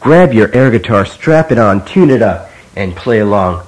Grab your air guitar, strap it on, tune it up, and play along.